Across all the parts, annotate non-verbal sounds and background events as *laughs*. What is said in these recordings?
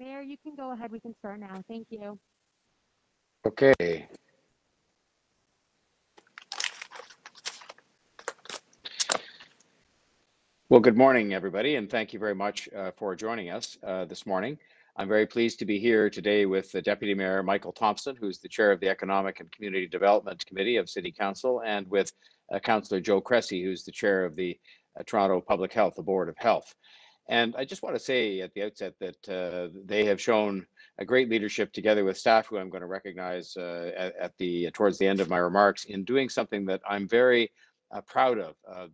Mayor, you can go ahead. We can start now. Thank you. Okay. Well, good morning, everybody, and thank you very much uh, for joining us uh, this morning. I'm very pleased to be here today with the Deputy Mayor Michael Thompson, who's the Chair of the Economic and Community Development Committee of City Council, and with uh, Councillor Joe Cressy, who's the Chair of the uh, Toronto Public Health, the Board of Health. And I just want to say at the outset that uh, they have shown a great leadership together with staff who I'm going to recognize uh, at, the towards the end of my remarks in doing something that I'm very uh, proud of. Uh,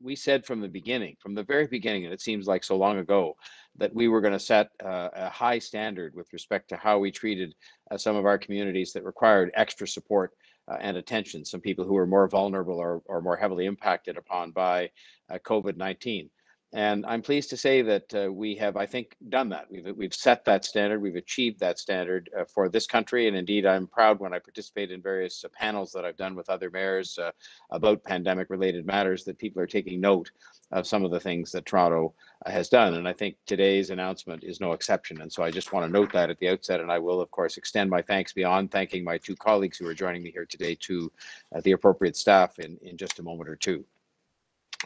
we said from the beginning, from the very beginning, and it seems like so long ago, that we were going to set uh, a high standard with respect to how we treated uh, some of our communities that required extra support uh, and attention. Some people who were more vulnerable or, or more heavily impacted upon by COVID 19. And I'm pleased to say that uh, we have, I think, done that. We've we've set that standard. We've achieved that standard uh, for this country. And indeed, I'm proud when I participate in various uh, panels that I've done with other mayors uh, about pandemic-related matters that people are taking note of some of the things that Toronto has done. And I think today's announcement is no exception. And so I just want to note that at the outset. And I will, of course, extend my thanks beyond thanking my two colleagues who are joining me here today to uh, the appropriate staff in in just a moment or two.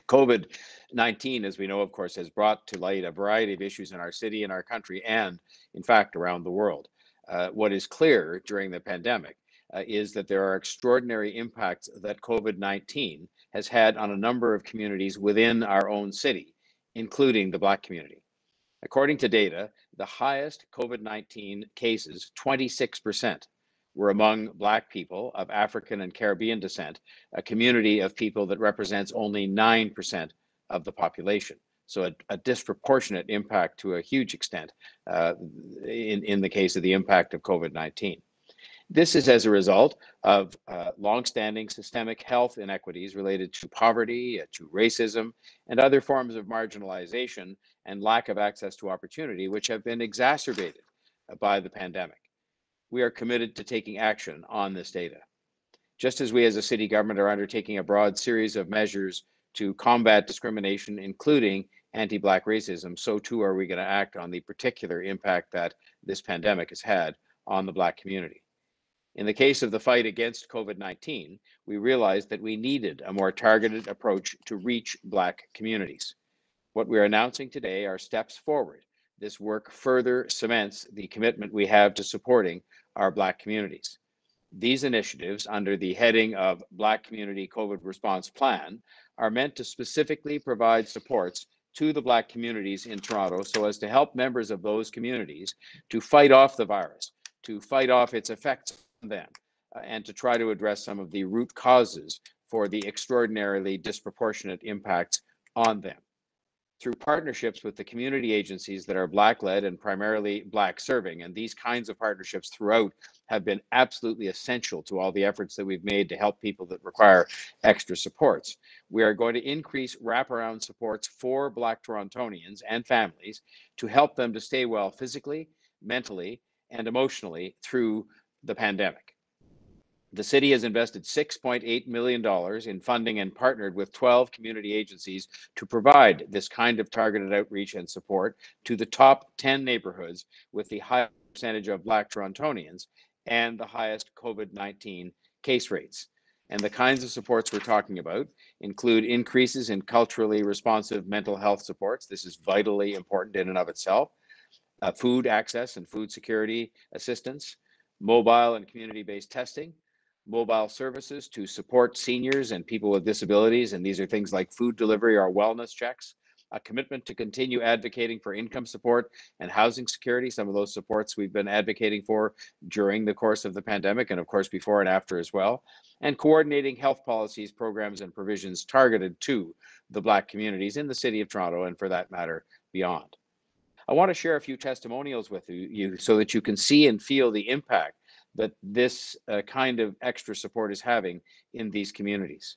COVID 19, as we know, of course, has brought to light a variety of issues in our city in our country, and in fact, around the world. Uh, what is clear during the pandemic uh, is that there are extraordinary impacts that COVID 19 has had on a number of communities within our own city, including the Black community. According to data, the highest COVID 19 cases, 26%, were among Black people of African and Caribbean descent, a community of people that represents only 9% of the population. So a, a, disproportionate impact to a huge extent uh, in, in the case of the impact of COVID-19. This is as a result of uh, longstanding systemic health inequities related to poverty, uh, to racism, and other forms of marginalization and lack of access to opportunity, which have been exacerbated by the pandemic we are committed to taking action on this data. Just as we as a city government are undertaking a broad series of measures to combat discrimination, including anti-Black racism, so too are we going to act on the particular impact that this pandemic has had on the Black community. In the case of the fight against COVID 19, we realized that we needed a more targeted approach to reach Black communities. What we're announcing today are steps forward. This work further cements the commitment we have to supporting our Black communities. These initiatives, under the heading of Black Community COVID Response Plan, are meant to specifically provide supports to the Black communities in Toronto so as to help members of those communities to fight off the virus, to fight off its effects on them, uh, and to try to address some of the root causes for the extraordinarily disproportionate impacts on them through partnerships with the community agencies that are Black led and primarily Black serving. And these kinds of partnerships throughout have been absolutely essential to all the efforts that we've made to help people that require extra supports. We are going to increase wraparound supports for Black Torontonians and families to help them to stay well physically, mentally, and emotionally through the pandemic. The city has invested $6.8 million in funding and partnered with 12 community agencies to provide this kind of targeted outreach and support to the top 10 neighborhoods with the highest percentage of Black Torontonians and the highest COVID 19 case rates. And the kinds of supports we're talking about include increases in culturally responsive mental health supports. This is vitally important in and of itself. Uh, food access and food security assistance, mobile and community based testing, mobile services to support seniors and people with disabilities. And these are things like food delivery or wellness checks, a commitment to continue advocating for income support and housing security, some of those supports we've been advocating for during the course of the pandemic, and of course, before and after as well, and coordinating health policies, programs, and provisions targeted to the Black communities in the city of Toronto and for that matter, beyond. I want to share a few testimonials with you so that you can see and feel the impact that this uh, kind of extra support is having in these communities.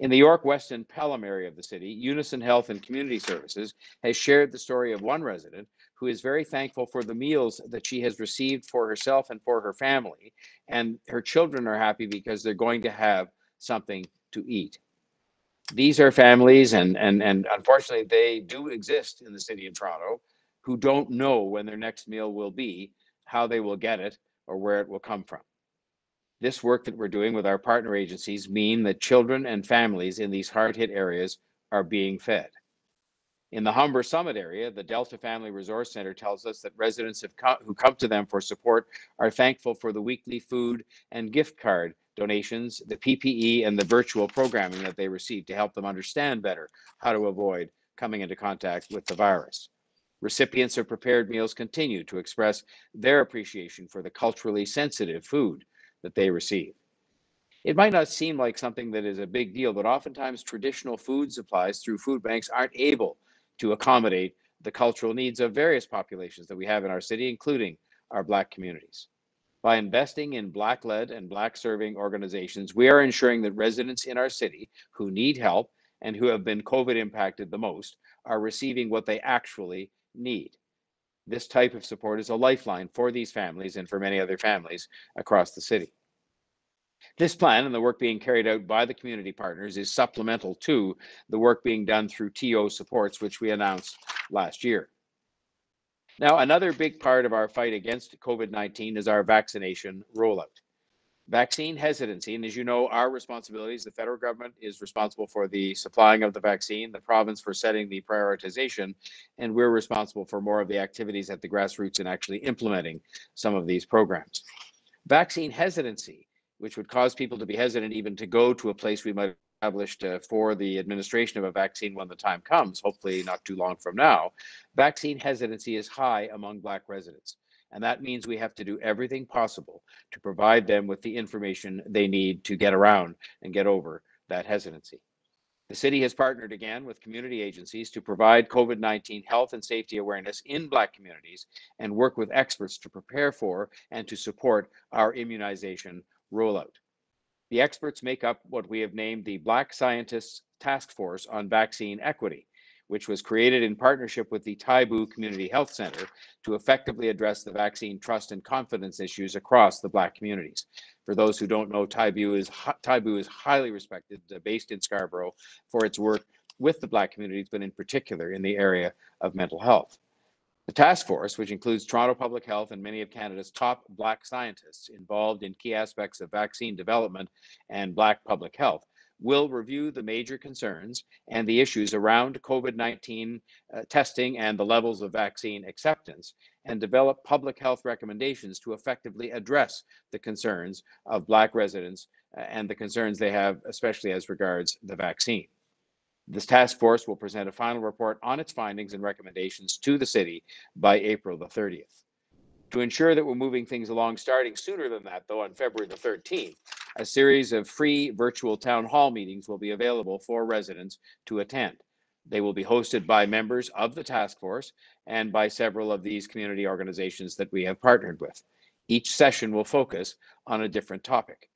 In the York Weston Pelham area of the city, Unison Health and Community Services has shared the story of one resident who is very thankful for the meals that she has received for herself and for her family. And her children are happy because they're going to have something to eat. These are families, and, and, and unfortunately, they do exist in the city of Toronto, who don't know when their next meal will be, how they will get it, or where it will come from. This work that we're doing with our partner agencies mean that children and families in these hard hit areas are being fed. In the Humber Summit area, the Delta Family Resource Center tells us that residents co- who come to them for support are thankful for the weekly food and gift card donations, the PPE, and the virtual programming that they receive to help them understand better how to avoid coming into contact with the virus. Recipients of prepared meals continue to express their appreciation for the culturally sensitive food that they receive. It might not seem like something that is a big deal, but oftentimes traditional food supplies through food banks aren't able to accommodate the cultural needs of various populations that we have in our city, including our Black communities. By investing in Black led and Black serving organizations, we are ensuring that residents in our city who need help and who have been COVID impacted the most are receiving what they actually need. This type of support is a lifeline for these families and for many other families across the city. This plan and the work being carried out by the community partners is supplemental to the work being done through TO supports, which we announced last year. Now, another big part of our fight against COVID 19 is our vaccination rollout. Vaccine hesitancy, and as you know, our responsibilities, the federal government is responsible for the supplying of the vaccine, the province for setting the prioritization, and we're responsible for more of the activities at the grassroots and actually implementing some of these programs. Vaccine hesitancy, which would cause people to be hesitant even to go to a place we might established uh, for the administration of a vaccine when the time comes, hopefully not too long from now, vaccine hesitancy is high among Black residents. And that means we have to do everything possible to provide them with the information they need to get around and get over that hesitancy. The city has partnered again with community agencies to provide COVID 19 health and safety awareness in Black communities and work with experts to prepare for and to support our immunization rollout. The experts make up what we have named the Black Scientists Task Force on Vaccine Equity which was created in partnership with the Taibu Community Health Center to effectively address the vaccine trust and confidence issues across the Black communities. For those who don't know, Taibu is, Taibu is highly respected, uh, based in Scarborough, for its work with the Black communities, but in particular in the area of mental health. The task force, which includes Toronto Public Health and many of Canada's top Black scientists involved in key aspects of vaccine development and Black public health, will review the major concerns and the issues around COVID 19 uh, testing and the levels of vaccine acceptance and develop public health recommendations to effectively address the concerns of Black residents uh, and the concerns they have, especially as regards the vaccine. This task force will present a final report on its findings and recommendations to the city by April the 30th. To ensure that we're moving things along starting sooner than that, though, on February the 13th, a series of free virtual town hall meetings will be available for residents to attend. They will be hosted by members of the task force and by several of these community organizations that we have partnered with. Each session will focus on a different topic.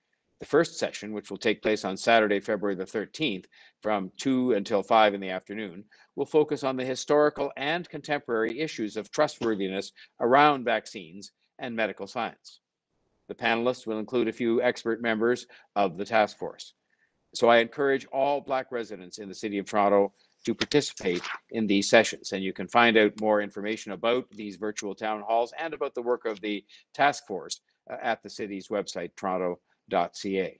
The first session, which will take place on Saturday, February the 13th from 2 until 5 in the afternoon, will focus on the historical and contemporary issues of trustworthiness around vaccines and medical science. The panelists will include a few expert members of the task force. So I encourage all Black residents in the City of Toronto to participate in these sessions. And you can find out more information about these virtual town halls and about the work of the task force uh, at the city's website, toronto.ca.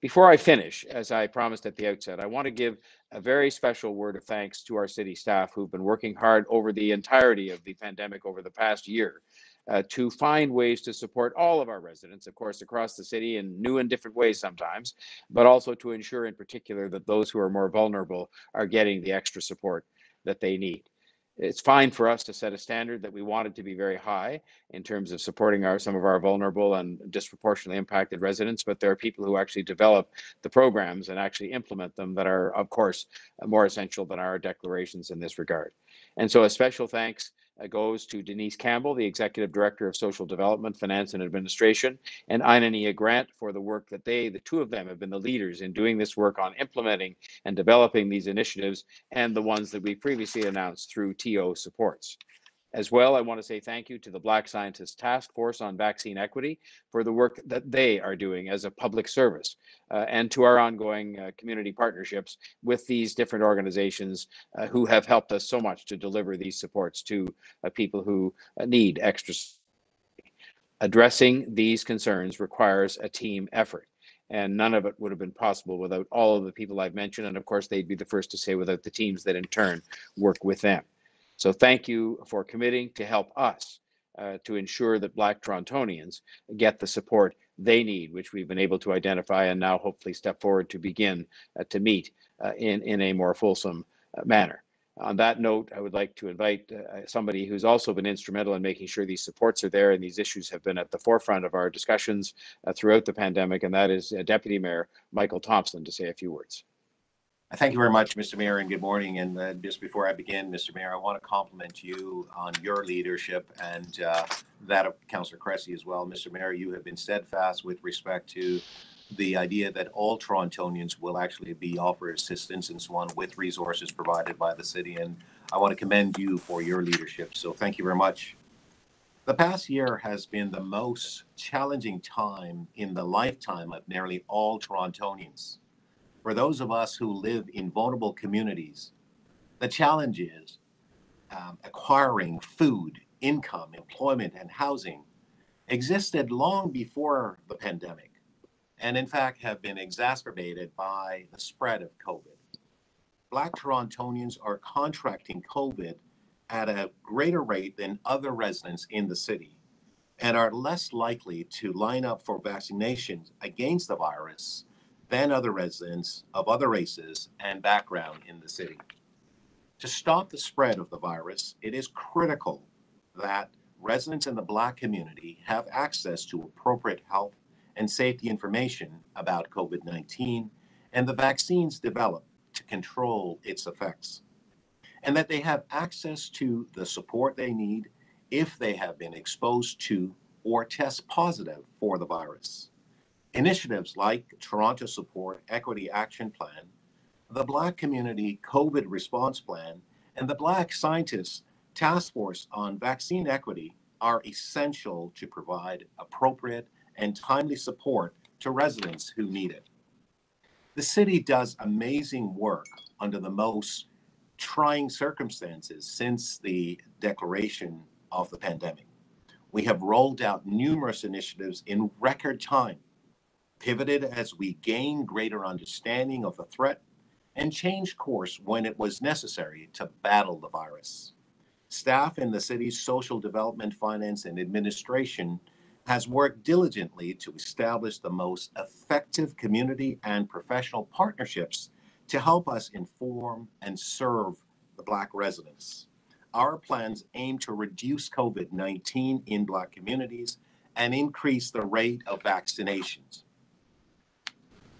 Before I finish, as I promised at the outset, I want to give a very special word of thanks to our city staff who've been working hard over the entirety of the pandemic over the past year uh, to find ways to support all of our residents, of course, across the city in new and different ways sometimes, but also to ensure in particular that those who are more vulnerable are getting the extra support that they need. It's fine for us to set a standard that we wanted to be very high in terms of supporting our some of our vulnerable and disproportionately impacted residents, but there are people who actually develop the programs and actually implement them that are, of course, more essential than our declarations in this regard. And so a special thanks goes to Denise Campbell, the Executive Director of Social Development, Finance and Administration, and Aina-Nia Grant for the work that they, the two of them, have been the leaders in doing this work on implementing and developing these initiatives and the ones that we previously announced through TO supports. As well, I want to say thank you to the Black Scientists Task Force on Vaccine Equity for the work that they are doing as a public service uh, and to our ongoing uh, community partnerships with these different organizations uh, who have helped us so much to deliver these supports to uh, people who uh, need extra. Addressing these concerns requires a team effort. And none of it would have been possible without all of the people I've mentioned. And of course, they'd be the first to say without the teams that in turn work with them. So thank you for committing to help us uh, to ensure that Black Torontonians get the support they need, which we've been able to identify and now hopefully step forward to begin uh, to meet uh, in, in a more fulsome uh, manner. On that note, I would like to invite uh, somebody who's also been instrumental in making sure these supports are there and these issues have been at the forefront of our discussions uh, throughout the pandemic, and that is Deputy Mayor Michael Thompson to say a few words. Thank you very much, Mr. Mayor, and good morning. And uh, just before I begin, Mr. Mayor, I want to compliment you on your leadership and uh, that of Councillor Cressy as well. Mr. Mayor, you have been steadfast with respect to the idea that all Torontonians will actually be offered assistance and so on with resources provided by the city. And I want to commend you for your leadership. So thank you very much. The past year has been the most challenging time in the lifetime of nearly all Torontonians for those of us who live in vulnerable communities, the challenge is um, acquiring food, income, employment, and housing existed long before the pandemic, and in fact have been exacerbated by the spread of COVID. Black Torontonians are contracting COVID at a greater rate than other residents in the city and are less likely to line up for vaccinations against the virus than other residents of other races and background in the city. To stop the spread of the virus, it is critical that residents in the Black community have access to appropriate health and safety information about COVID 19 and the vaccines developed to control its effects, and that they have access to the support they need if they have been exposed to or test positive for the virus. Initiatives like Toronto Support Equity Action Plan, the Black Community COVID Response Plan, and the Black Scientists Task Force on Vaccine Equity are essential to provide appropriate and timely support to residents who need it. The city does amazing work under the most trying circumstances since the declaration of the pandemic. We have rolled out numerous initiatives in record time pivoted as we gained greater understanding of the threat, and changed course when it was necessary to battle the virus. Staff in the city's social development, finance, and administration has worked diligently to establish the most effective community and professional partnerships to help us inform and serve the Black residents. Our plans aim to reduce COVID 19 in Black communities and increase the rate of vaccinations.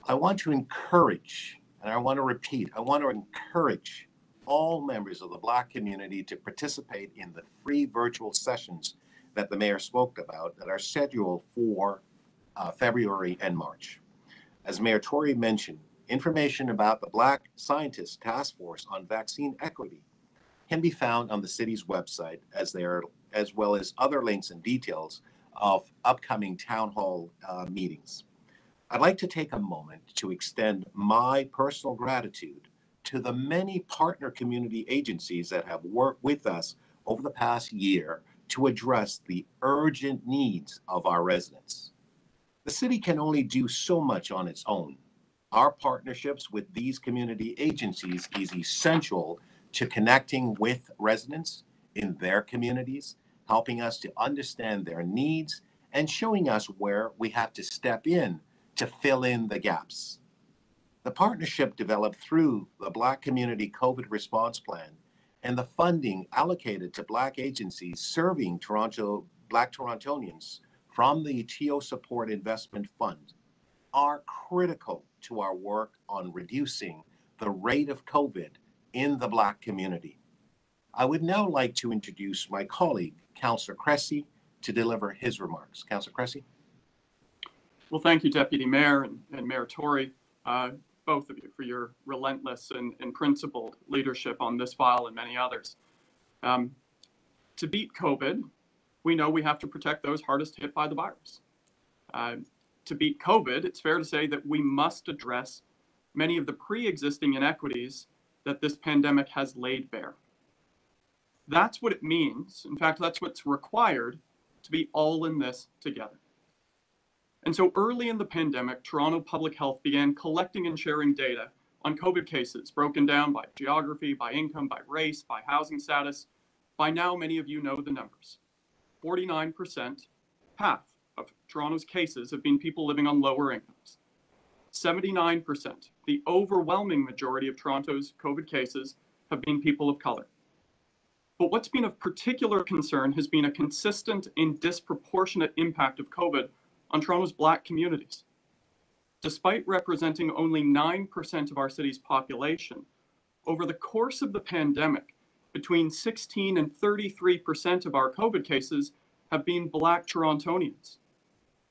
I want to encourage, and I want to repeat, I want to encourage all members of the Black community to participate in the free virtual sessions that the mayor spoke about that are scheduled for uh, February and March. As Mayor Tory mentioned, information about the Black Scientist Task Force on Vaccine Equity can be found on the city's website as there, as well as other links and details of upcoming town hall uh, meetings. I'd like to take a moment to extend my personal gratitude to the many partner community agencies that have worked with us over the past year to address the urgent needs of our residents. The city can only do so much on its own. Our partnerships with these community agencies is essential to connecting with residents in their communities, helping us to understand their needs, and showing us where we have to step in to fill in the gaps. The partnership developed through the Black Community COVID Response Plan and the funding allocated to Black agencies serving Toronto Black Torontonians from the TO Support Investment Fund are critical to our work on reducing the rate of COVID in the Black community. I would now like to introduce my colleague, Councillor Cressy, to deliver his remarks. Councillor Cressy? Well, thank you, Deputy Mayor and, and Mayor Tory, uh, both of you, for your relentless and, and principled leadership on this file and many others. Um, to beat COVID, we know we have to protect those hardest hit by the virus. Uh, to beat COVID, it's fair to say that we must address many of the pre existing inequities that this pandemic has laid bare. That's what it means. In fact, that's what's required to be all in this together. And so early in the pandemic, Toronto Public Health began collecting and sharing data on COVID cases, broken down by geography, by income, by race, by housing status. By now, many of you know the numbers 49%, half of Toronto's cases have been people living on lower incomes. 79%, the overwhelming majority of Toronto's COVID cases have been people of color. But what's been of particular concern has been a consistent and disproportionate impact of COVID on Toronto's Black communities. Despite representing only 9% of our city's population, over the course of the pandemic, between 16 and 33% of our COVID cases have been Black Torontonians.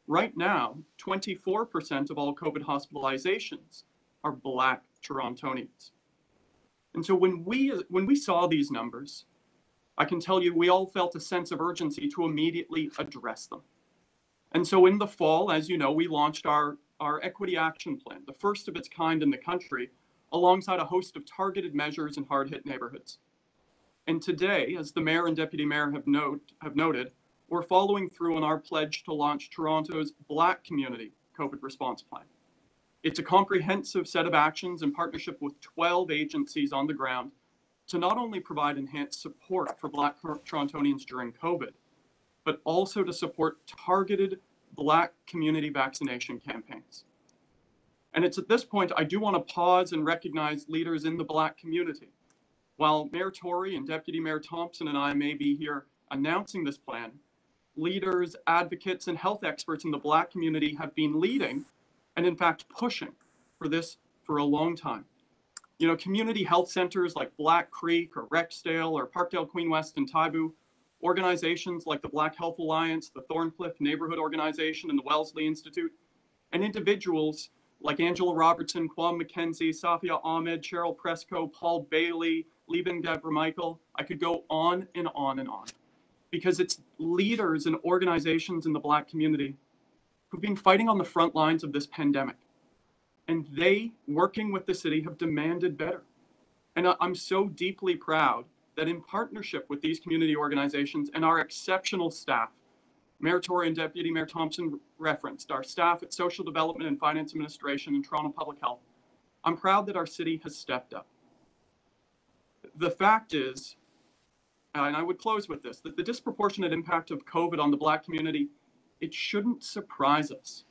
Right now, 24% of all COVID hospitalizations are Black Torontonians. And so when we, when we saw these numbers, I can tell you we all felt a sense of urgency to immediately address them. And so in the fall, as you know, we launched our, our Equity Action Plan, the first of its kind in the country, alongside a host of targeted measures in hard hit neighborhoods. And today, as the mayor and deputy mayor have, note, have noted, we're following through on our pledge to launch Toronto's Black Community COVID Response Plan. It's a comprehensive set of actions in partnership with 12 agencies on the ground to not only provide enhanced support for Black Torontonians during COVID, but also to support targeted Black community vaccination campaigns. And it's at this point I do want to pause and recognize leaders in the Black community. While Mayor Tory and Deputy Mayor Thompson and I may be here announcing this plan, leaders, advocates, and health experts in the Black community have been leading and, in fact, pushing for this for a long time. You know, community health centers like Black Creek or Rexdale or Parkdale Queen West and Taibu, organizations like the Black Health Alliance, the Thorncliffe Neighborhood Organization, and the Wellesley Institute, and individuals like Angela Robertson, Kwame McKenzie, Safia Ahmed, Cheryl Prescod, Paul Bailey, Liben Gebremikael. I could go on and on and on because it's leaders and organizations in the Black community who've been fighting on the front lines of this pandemic. And they, working with the city, have demanded better. And I'm so deeply proud that in partnership with these community organizations and our exceptional staff, Mayor Tory and Deputy Mayor Thompson referenced, our staff at Social Development and Finance Administration and Toronto Public Health, I'm proud that our city has stepped up. The fact is, and I would close with this, that the disproportionate impact of COVID on the Black community, it shouldn't surprise us.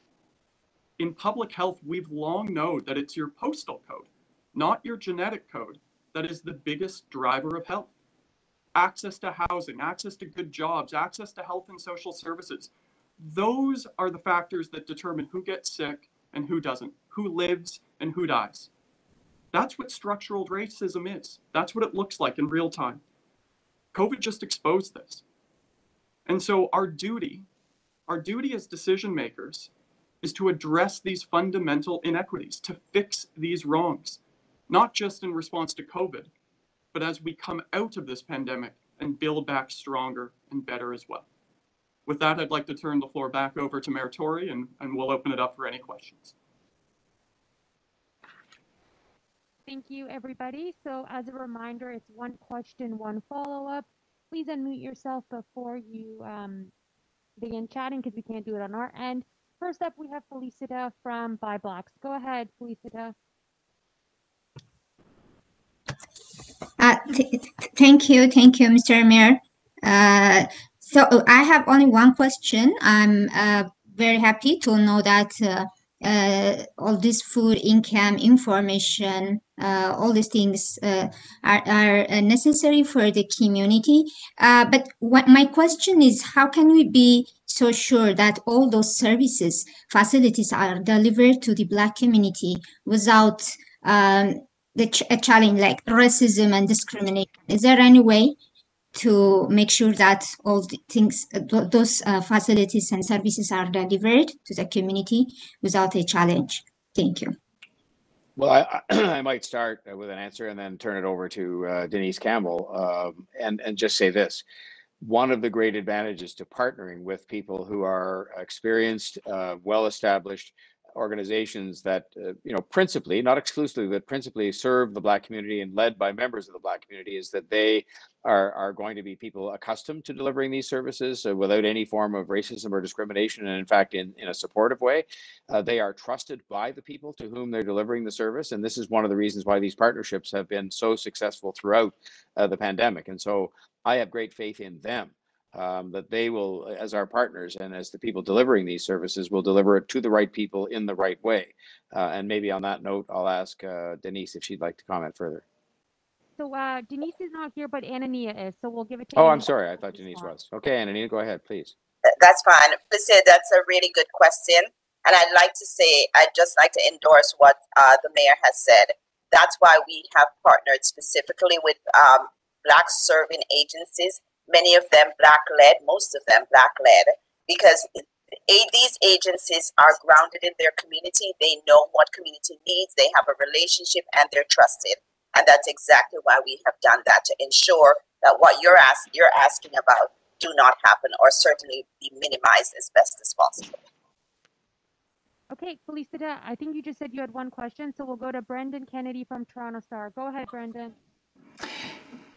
In public health, we've long known that it's your postal code, not your genetic code, that is the biggest driver of health. Access to housing, access to good jobs, access to health and social services. Those are the factors that determine who gets sick and who doesn't, who lives and who dies. That's what structural racism is. That's what it looks like in real time. COVID just exposed this. And so our duty, our duty as decision makers is to address these fundamental inequities, to fix these wrongs, not just in response to COVID, but as we come out of this pandemic and build back stronger and better as well. With that, I'd like to turn the floor back over to Mayor Tory and, and we'll open it up for any questions. Thank you, everybody. So as a reminder, it's one question, one follow-up. Please unmute yourself before you um, begin chatting because we can't do it on our end. First up, we have Felicita from Buy Blacks. Go ahead, Felicita. Uh, th thank you, thank you, Mr. Mayor. Uh, so I have only one question. I'm uh, very happy to know that uh, uh, all this food income information, uh, all these things are, are necessary for the community. But what my question is, how can we be so sure that all those services, facilities are delivered to the Black community without um, the ch challenge like racism and discrimination? Is there any way to make sure that all the things, th those uh, facilities and services are delivered to the community without a challenge. Thank you. Well, I, *clears throat* I might start with an answer and then turn it over to uh, Denise Campbell um, and, and just say this. one of the great advantages to partnering with people who are experienced, uh, well established organizations that, uh, you know, principally, not exclusively, but principally serve the Black community and led by members of the Black community is that they are, are going to be people accustomed to delivering these services uh, without any form of racism or discrimination, and in fact, in, in a supportive way. Uh, they are trusted by the people to whom they're delivering the service. And this is one of the reasons why these partnerships have been so successful throughout uh, the pandemic. And so I have great faith in them um, that they will, as our partners and as the people delivering these services, will deliver it to the right people in the right way. Uh, and maybe on that note, I'll ask uh, Denise if she'd like to comment further. So uh, Denise is not here, but Aina-Nia is. So we'll give it to. Oh, I'm sorry. I thought Denise was. Okay, Ananina, go ahead, please. That's fine. Listen, that's a really good question. And I'd like to say, I'd just like to endorse what uh, the mayor has said. That's why we have partnered specifically with um, Black serving agencies, many of them Black led, most of them Black led, because these agencies are grounded in their community. They know what community needs, they have a relationship, and they're trusted. And that's exactly why we have done that to ensure that what you're, ask- you're asking about do not happen or certainly be minimized as best as possible. Okay, Felicita, I think you just said you had one question, so we'll go to Brendan Kennedy from Toronto Star. Go ahead, Brendan.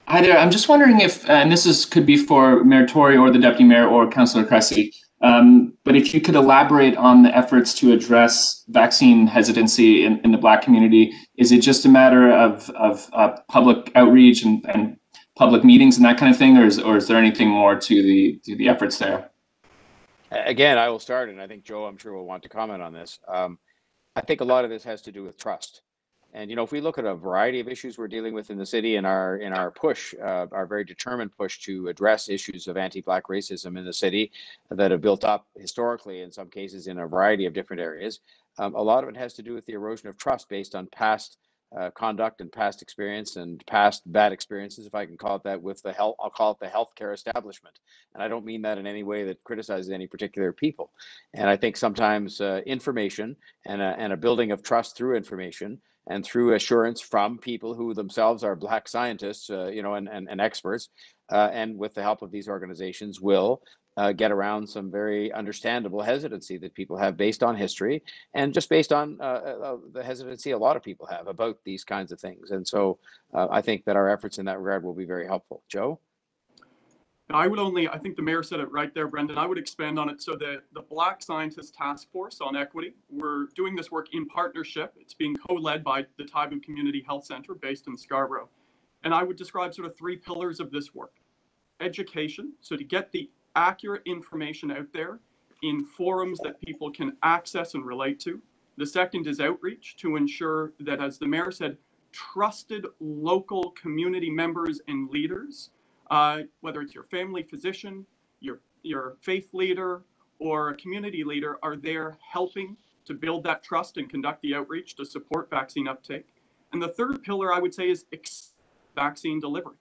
Hi there. I'm just wondering if, and this is could be for Mayor Tory or the Deputy Mayor or Councillor Cressy, um, but if you could elaborate on the efforts to address vaccine hesitancy in, in the Black community. Is it just a matter of, of uh, public outreach and, and public meetings and that kind of thing, or is, or is there anything more to the to the efforts there? Again, I will start, and I think Joe, I'm sure, will want to comment on this. Um, I think a lot of this has to do with trust. And you know, if we look at a variety of issues we're dealing with in the city, in our in our push, uh, our very determined push to address issues of anti-black racism in the city that have built up historically, in some cases, in a variety of different areas, um, a lot of it has to do with the erosion of trust based on past uh, conduct and past experience and past bad experiences, if I can call it that, with the health. I'll call it the healthcare establishment, and I don't mean that in any way that criticizes any particular people. And I think sometimes uh, information and a, and a building of trust through information and through assurance from people who themselves are black scientists, uh, you know, and, and, and experts, uh, and with the help of these organizations, will uh, get around some very understandable hesitancy that people have based on history and just based on uh, uh, the hesitancy a lot of people have about these kinds of things. And so uh, I think that our efforts in that regard will be very helpful. Joe? I would only, I think the mayor said it right there, Brendan. I would expand on it. So the, the Black Scientist Task Force on Equity, we're doing this work in partnership. It's being co-led by the Taibu Community Health Center based in Scarborough. And I would describe sort of three pillars of this work. Education, so to get the accurate information out there in forums that people can access and relate to. The second is outreach to ensure that, as the mayor said, trusted local community members and leaders uh, whether it's your family physician, your your faith leader, or a community leader, are there helping to build that trust and conduct the outreach to support vaccine uptake. And the third pillar, I would say, is vaccine delivery.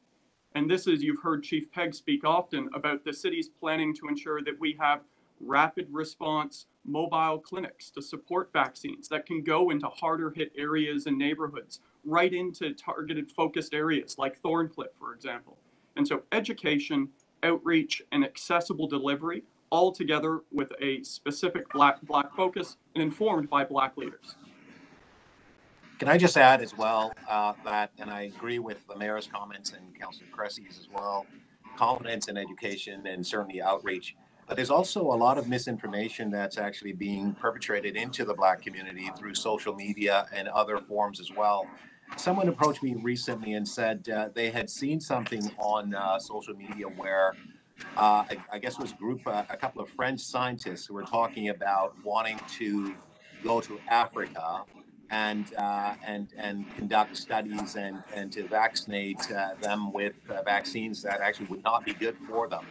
And this is you've heard Chief Pegg speak often about the city's planning to ensure that we have rapid response mobile clinics to support vaccines that can go into harder hit areas and neighborhoods, right into targeted focused areas like Thorncliffe, for example. And so education, outreach, and accessible delivery all together with a specific black black focus and informed by black leaders. Can I just add as well uh, that, and I agree with the mayor's comments and Councillor Cressy's as well, confidence in education and certainly outreach. But there's also a lot of misinformation that's actually being perpetrated into the Black community through social media and other forms as well. Someone approached me recently and said uh, they had seen something on uh, social media where uh, I, I guess it was a group, uh, a couple of French scientists who were talking about wanting to go to Africa and uh, and and conduct studies and and to vaccinate uh, them with uh, vaccines that actually would not be good for them.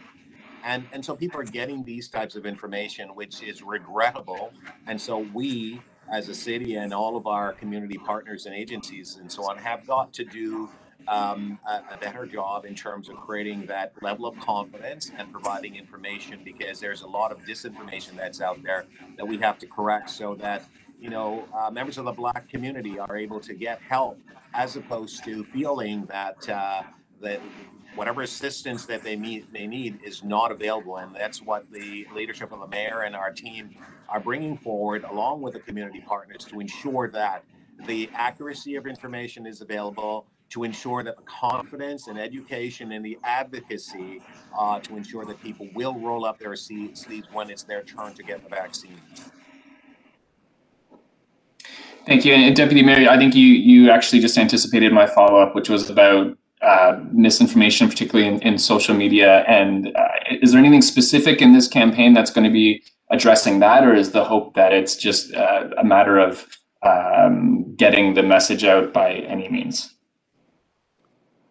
And and so people are getting these types of information, which is regrettable. And so we, as a city, and all of our community partners and agencies and so on, have got to do um, a, a better job in terms of creating that level of confidence and providing information because there's a lot of disinformation that's out there that we have to correct so that you know uh, members of the black community are able to get help as opposed to feeling that uh, that whatever assistance that they need they need is not available, and that's what the leadership of the mayor and our team are bringing forward, along with the community partners, to ensure that the accuracy of information is available, to ensure that the confidence and education and the advocacy uh, to ensure that people will roll up their sleeves when it's their turn to get the vaccine. Thank you. And Deputy Mayor, I think you you actually just anticipated my follow up, which was about uh, misinformation, particularly in, in social media. And uh, is there anything specific in this campaign that's going to be addressing that, or is the hope that it's just uh, a matter of um, getting the message out by any means?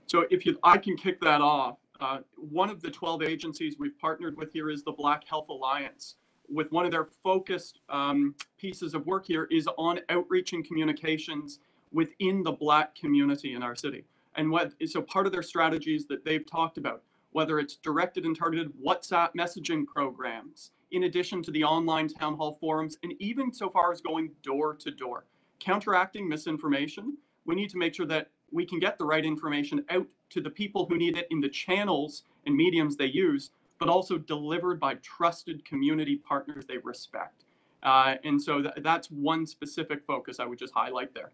So if you, I can kick that off. Uh, one of the 12 agencies we've partnered with here is the Black Health Alliance. With one of their focused um, pieces of work here is on outreach and communications within the Black community in our city. And what so part of their strategies that they've talked about, whether it's directed and targeted WhatsApp messaging programs, in addition to the online town hall forums, and even so far as going door to door, counteracting misinformation. We need to make sure that we can get the right information out to the people who need it in the channels and mediums they use, but also delivered by trusted community partners they respect. Uh, and so th- that's one specific focus I would just highlight there.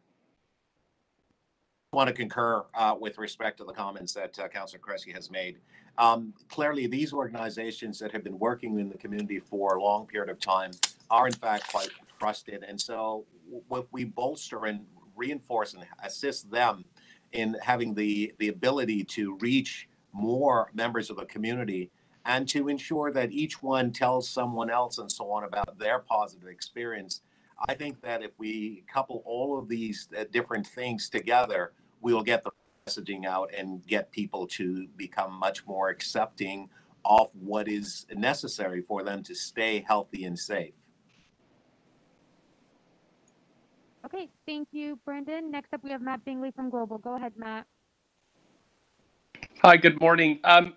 I want to concur uh, with respect to the comments that uh, Councillor Cressy has made. Um, clearly, these organizations that have been working in the community for a long period of time are, in fact, quite trusted. And so, what we bolster and reinforce and assist them in having the, the ability to reach more members of the community and to ensure that each one tells someone else and so on about their positive experience. I think that if we couple all of these uh, different things together, we will get the messaging out and get people to become much more accepting of what is necessary for them to stay healthy and safe. Okay, thank you, Brendan. Next up, we have Matt Bingley from Global. Go ahead, Matt. Hi, good morning. Um,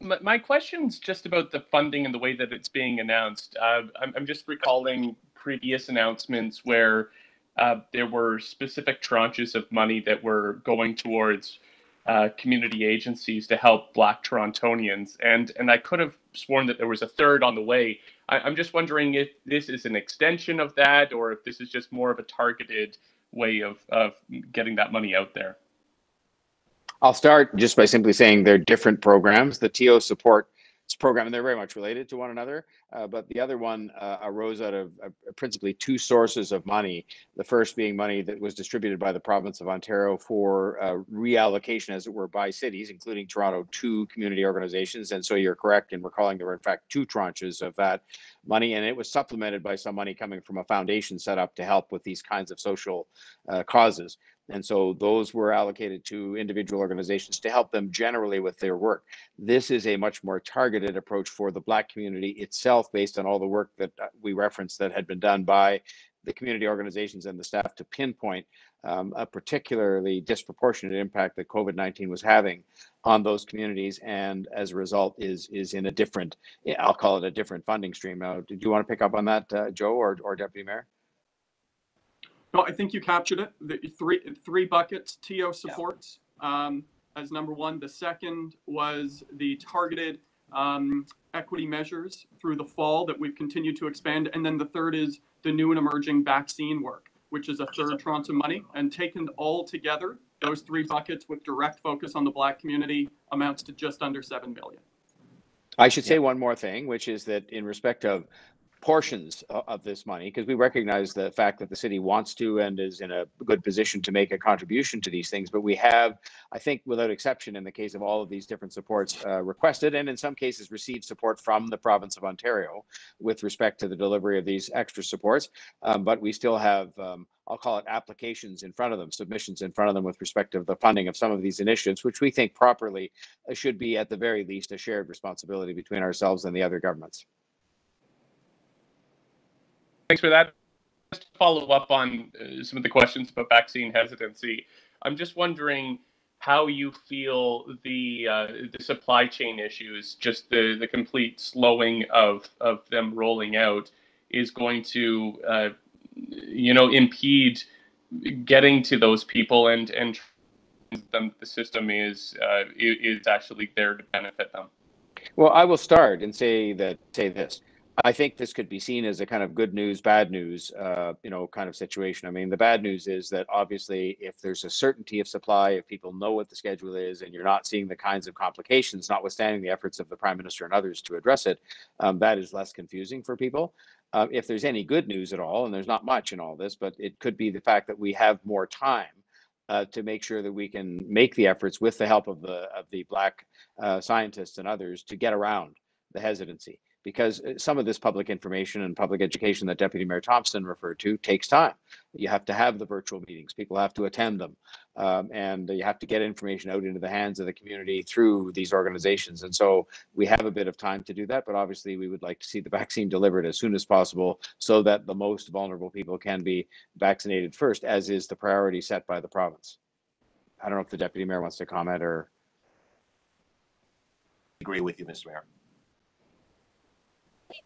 my, question's just about the funding and the way that it's being announced. Uh, I'm, I'm just recalling previous announcements where uh, there were specific tranches of money that were going towards uh, community agencies to help Black Torontonians, and and I could have sworn that there was a third on the way. I, am just wondering if this is an extension of that, or if this is just more of a targeted way of of getting that money out there. I'll start just by simply saying they're different programs. The TO support program, and they're very much related to one another. Uh, but the other one uh, arose out of uh, principally two sources of money. The first being money that was distributed by the province of Ontario for uh, reallocation, as it were, by cities, including Toronto, to community organizations. And so you're correct in recalling there were, in fact, two tranches of that money, and it was supplemented by some money coming from a foundation set up to help with these kinds of social uh, causes. And so those were allocated to individual organizations to help them generally with their work. This is a much more targeted approach for the Black community itself, based on all the work that uh, we referenced that had been done by the community organizations and the staff to pinpoint um, a particularly disproportionate impact that COVID 19 was having on those communities. And as a result, is is in a different, I'll call it a different funding stream. Now, did you want to pick up on that, uh, Joe or, or Deputy Mayor? No, I think you captured it. The three three buckets TO supports um, as number one. The second was the targeted um, equity measures through the fall that we've continued to expand, and then the third is the new and emerging vaccine work, which is a third tranche of money. And taken all together, those three buckets with direct focus on the Black community amounts to just under seven million. I should say one more thing, which is that in respect of portions of this money because we recognize the fact that the city wants to and is in a good position to make a contribution to these things. But we have, I think, without exception, in the case of all of these different supports, uh, requested and in some cases received support from the province of Ontario with respect to the delivery of these extra supports. Um, but we still have, um, I'll call it applications in front of them, submissions in front of them with respect to the funding of some of these initiatives, which we think properly uh, should be at the very least a shared responsibility between ourselves and the other governments. Thanks for that. Just to follow up on uh, some of the questions about vaccine hesitancy, I'm just wondering how you feel the uh, the supply chain issues, just the the complete slowing of of them rolling out, is going to uh, you know impede getting to those people and and them the system is uh, is actually there to benefit them. Well, I will start and say that say this. I think this could be seen as a kind of good news, bad news, uh, you know, kind of situation. I mean, the bad news is that obviously, if there's a certainty of supply, if people know what the schedule is, and you're not seeing the kinds of complications, notwithstanding the efforts of the prime minister and others to address it, um, that is less confusing for people. Uh, if there's any good news at all, and there's not much in all this, but it could be the fact that we have more time uh, to make sure that we can make the efforts with the help of the of the black uh, scientists and others to get around the hesitancy because uh, some of this public information and public education that Deputy Mayor Thompson referred to takes time. You have to have the virtual meetings, people have to attend them, um, and you have to get information out into the hands of the community through these organizations. And so we have a bit of time to do that, but obviously we would like to see the *laughs* vaccine delivered as soon as possible so that the most vulnerable people can be vaccinated first, as is the priority set by the province. I don't know if the deputy mayor wants to comment or Agree with you, Mr. Mayor.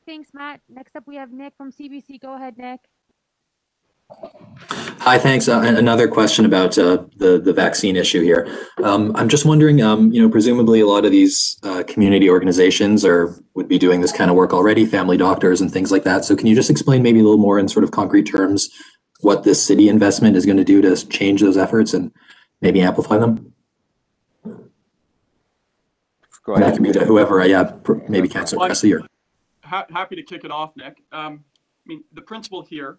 Thanks, Matt. Next up, we have Nick from CBC. Go ahead, Nick. Hi, thanks. Uh, Another question about uh, the the vaccine issue here. Um, I'm just wondering, um, you know, presumably a lot of these uh, community organizations are would be doing this kind of work already, family doctors and things like that. So can you just explain maybe a little more in sort of concrete terms what this city investment is going to do to change those efforts and maybe amplify them? go And that ahead. can be to whoever, uh, yeah, pr- maybe Councilor Well, Cressy or ha- happy to kick it off, Nick. Um, I mean, the principle here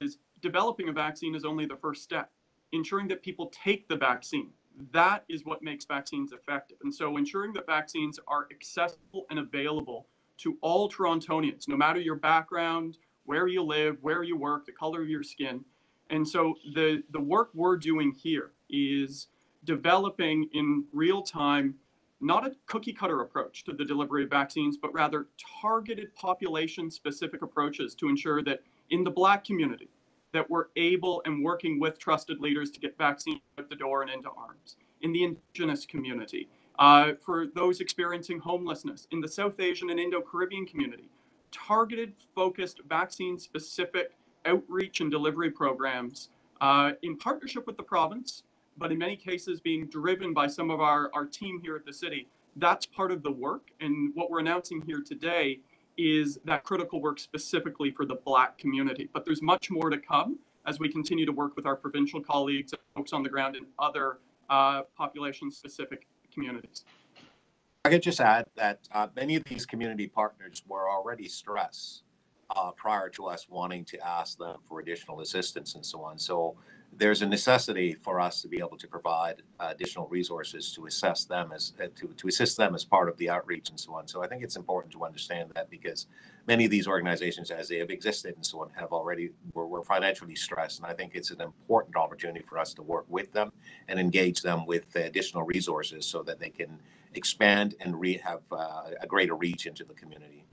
is developing a vaccine is only the first step. Ensuring that people take the vaccine, that is what makes vaccines effective. And so ensuring that vaccines are accessible and available to all Torontonians, no matter your background, where you live, where you work, the color of your skin. And so the, the work we're doing here is developing in real time not a cookie cutter approach to the delivery of vaccines, but rather targeted population specific approaches to ensure that in the Black community, that we're able and working with trusted leaders to get vaccines out the door and into arms. In the Indigenous community, uh, for those experiencing homelessness, in the South Asian and Indo Caribbean community, targeted, focused, vaccine specific outreach and delivery programs uh, in partnership with the province but in many cases being driven by some of our, our team here at the city. That's part of the work. And what we're announcing here today is that critical work specifically for the Black community. But there's much more to come as we continue to work with our provincial colleagues, folks on the ground and other uh, population specific communities. I could just add that uh, many of these community partners were already stressed uh, prior to us wanting to ask them for additional assistance and so on. So there's a necessity for us to be able to provide additional resources to assess them as uh, to, to assist them as part of the outreach and so on. So I think it's important to understand that because many of these organizations, as they have existed and so on, have already were, were financially stressed, and I think it's an important opportunity for us to work with them and engage them with additional resources so that they can expand and re- have uh, a greater reach into the community.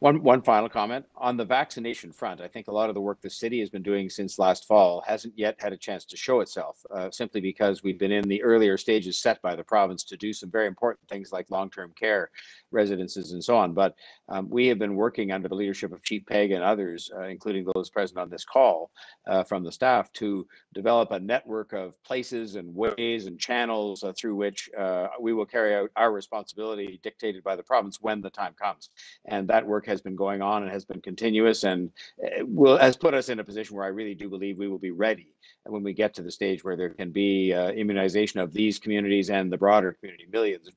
One, one final comment on the vaccination front. I think a lot of the work the city has been doing since last fall hasn't yet had a chance to show itself, uh, simply because we've been in the earlier stages set by the province to do some very important things like long-term care residences and so on. But um, we have been working under the leadership of Chief Pegg and others, uh, including those present on this call uh, from the staff, to develop a network of places and ways and channels uh, through which uh, we will carry out our responsibility dictated by the province when the time comes. And that work has been going on and has been continuous and uh, will has put us in a position where I really do believe we will be ready when we get to the stage where there can be uh, immunization of these communities and the broader community, millions of